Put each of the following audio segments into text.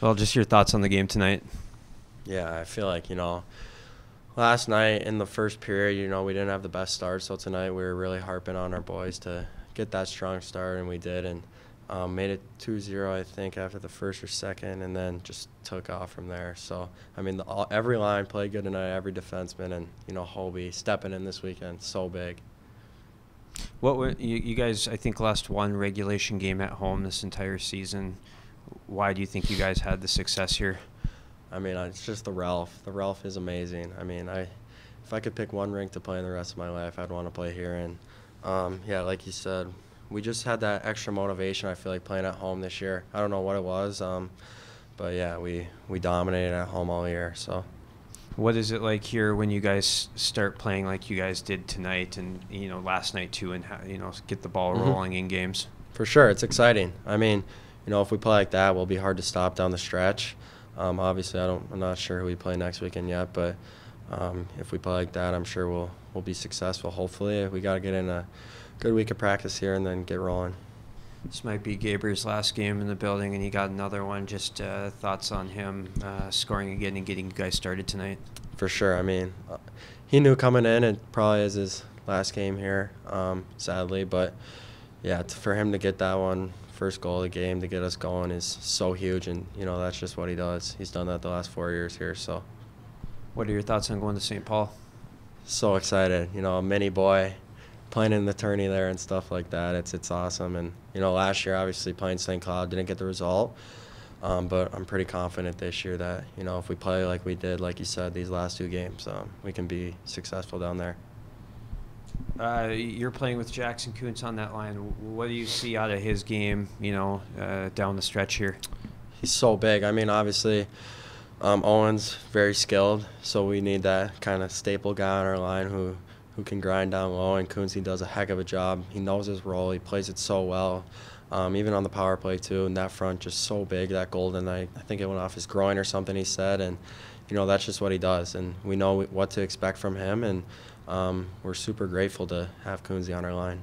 Well, just your thoughts on the game tonight. Yeah, I feel like, you know, last night in the first period, you know, we didn't have the best start. So tonight we were really harping on our boys to get that strong start, and we did. And um, made it 2-0, I think, after the first or second, and then just took off from there. So, I mean, the, all, every line played good tonight, every defenseman, and, you know, Hobie stepping in this weekend, so big. What were, you, you guys, I think, lost one regulation game at home this entire season. Why do you think you guys had the success here? I mean, it's just the Ralph. The Ralph is amazing. I mean, I if I could pick one rink to play in the rest of my life, I'd want to play here. And um, yeah, like you said, we just had that extra motivation. I feel like playing at home this year. I don't know what it was, um, but yeah, we we dominated at home all year. So. What is it like here when you guys start playing like you guys did tonight and you know last night too, and you know get the ball mm-hmm. rolling in games? For sure, it's exciting. I mean, you know, if we play like that, we'll be hard to stop down the stretch. Um, obviously, I don't. I'm not sure who we play next weekend yet, but um, if we play like that, I'm sure we'll we'll be successful. Hopefully, we got to get in a good week of practice here and then get rolling. This might be Gaber's last game in the building, and he got another one. Just uh, thoughts on him uh, scoring again and getting you guys started tonight? For sure. I mean, uh, he knew coming in it probably is his last game here, um, sadly. But yeah, for him to get that one first goal of the game to get us going is so huge, and you know that's just what he does. He's done that the last four years here. So, what are your thoughts on going to St. Paul? So excited, you know, a mini boy playing in the tourney there and stuff like that. It's it's awesome, and you know last year obviously playing St. Cloud didn't get the result. Um, but I'm pretty confident this year that you know if we play like we did, like you said, these last two games, um, we can be successful down there. Uh, you're playing with Jackson Kunz on that line. What do you see out of his game, you know, uh, down the stretch here? He's so big. I mean, obviously, um, Owen's very skilled, so we need that kind of staple guy on our line who, who can grind down low, and Kunze does a heck of a job. He knows his role. He plays it so well. Um, even on the power play too, and that front just so big. That golden, I, I think it went off his groin or something. He said, and you know that's just what he does, and we know what to expect from him, and um, we're super grateful to have Kunze on our line.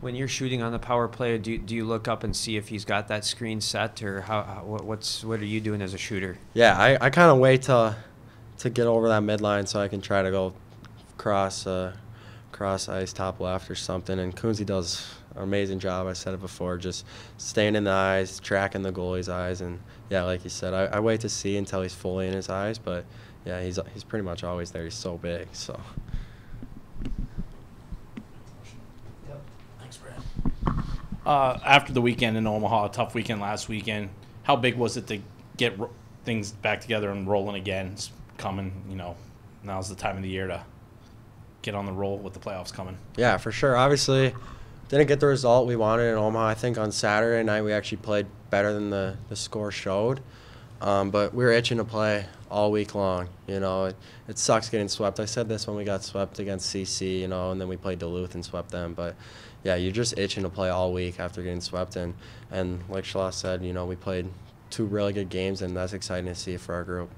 When you're shooting on the power play, do, do you look up and see if he's got that screen set, or how, how what's what are you doing as a shooter? Yeah, I, I kind of wait to to get over that midline so I can try to go cross uh, cross ice top left or something. And Kunze does an amazing job. I said it before, just staying in the eyes, tracking the goalie's eyes, and yeah, like you said, I, I wait to see until he's fully in his eyes. But yeah, he's he's pretty much always there. He's so big, so. Uh, after the weekend in Omaha, a tough weekend last weekend, how big was it to get ro- things back together and rolling again? It's coming, you know, now's the time of the year to get on the roll with the playoffs coming. Yeah, for sure. Obviously, didn't get the result we wanted in Omaha. I think on Saturday night we actually played better than the, the score showed. Um, but we were itching to play all week long. You know, it, it sucks getting swept. I said this when we got swept against CC, you know, and then we played Duluth and swept them. But yeah, you're just itching to play all week after getting swept. And, and like Shalas said, you know, we played two really good games, and that's exciting to see for our group.